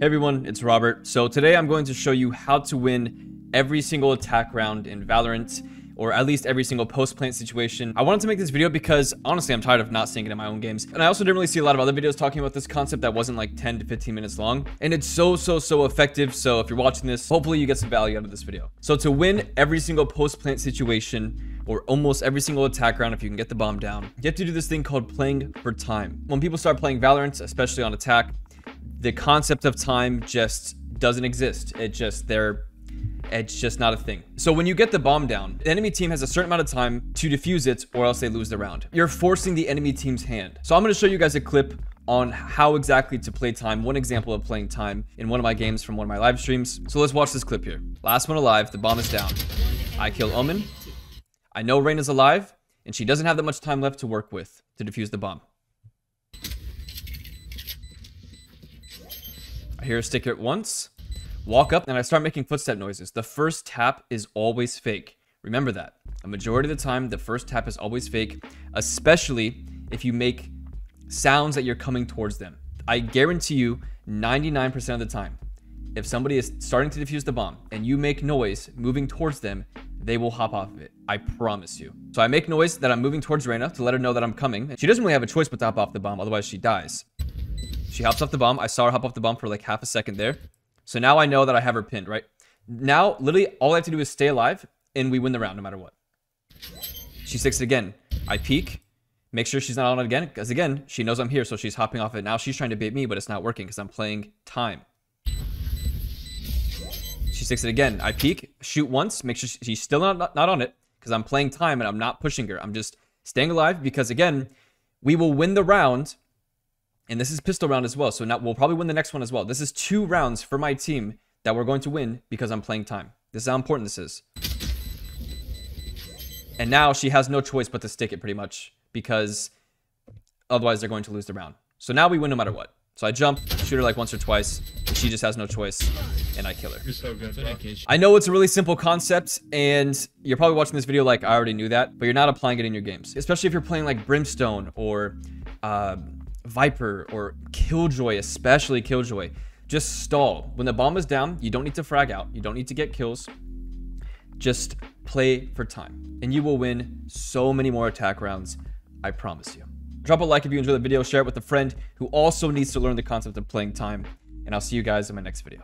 Hey everyone, it's Robert. So today I'm going to show you how to win every single attack round in Valorant, or at least every single post-plant situation. I wanted to make this video because honestly I'm tired of not seeing it in my own games. And I also didn't really see a lot of other videos talking about this concept that wasn't like 10 to 15 minutes long. And it's so, so, so effective. So if you're watching this, hopefully you get some value out of this video. So to win every single post-plant situation, or almost every single attack round if you can get the bomb down. You have to do this thing called playing for time. When people start playing Valorant, especially on attack, the concept of time just doesn't exist. It just they're it's just not a thing. So when you get the bomb down, the enemy team has a certain amount of time to defuse it or else they lose the round. You're forcing the enemy team's hand. So I'm going to show you guys a clip on how exactly to play time. One example of playing time in one of my games from one of my live streams. So let's watch this clip here. Last one alive, the bomb is down. I kill Omen. I know Reyna is alive and she doesn't have that much time left to work with to defuse the bomb. I hear a sticker once, walk up, and I start making footstep noises. The first tap is always fake. Remember that. A majority of the time, the first tap is always fake, especially if you make sounds that you're coming towards them. I guarantee you 99% of the time, if somebody is starting to defuse the bomb and you make noise moving towards them, they will hop off of it. I promise you. So I make noise that I'm moving towards Reyna to let her know that I'm coming. She doesn't really have a choice but to hop off the bomb, otherwise she dies. She hops off the bomb. I saw her hop off the bomb for like half a second there. So now I know that I have her pinned, right? Now, literally, all I have to do is stay alive, and we win the round no matter what. She sticks it again. I peek, make sure she's not on it again, because again, she knows I'm here, so she's hopping off it. Now she's trying to bait me, but it's not working because I'm playing time. She sticks it again. I peek, shoot once, make sure she's still not, not on it, because I'm playing time and I'm not pushing her. I'm just staying alive because, again, we will win the round and this is pistol round as well. So now we'll probably win the next one as well. This is two rounds for my team that we're going to win because I'm playing time. This is how important this is. And now she has no choice but to stick it pretty much because otherwise they're going to lose the round. So now we win no matter what. So I jump, shoot her like once or twice, and she just has no choice, and I kill her. You're so good, bro. I know it's a really simple concept, and you're probably watching this video like I already knew that, but you're not applying it in your games. Especially if you're playing like Brimstone or uh, Viper or Killjoy, especially Killjoy, just stall. When the bomb is down, you don't need to frag out. You don't need to get kills. Just play for time. And you will win so many more attack rounds. I promise you. Drop a like if you enjoyed the video. Share it with a friend who also needs to learn the concept of playing time. And I'll see you guys in my next video.